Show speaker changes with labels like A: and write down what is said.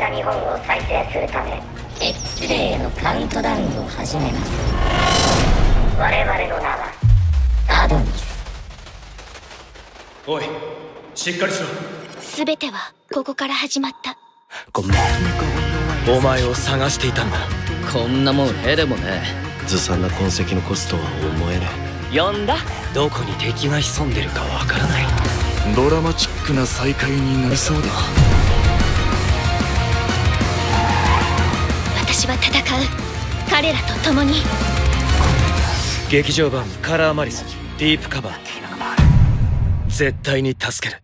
A: た日本を再生するため X デーへのカウントダウンを始めます。我々の名はアドニス
B: おいしっかりしろ。
C: 全てはここから始まった。
B: お前を探していたんだ。
D: こんなもんへでもね。
B: ずさんな痕跡のコストは思えね
D: 呼んだ。どこに敵が潜んでるかわからない。
B: ドラマチックな再会になりそうだ
C: 私は戦う彼らと共に。
B: 劇場版カラーマリスディープカバー。絶対に助ける。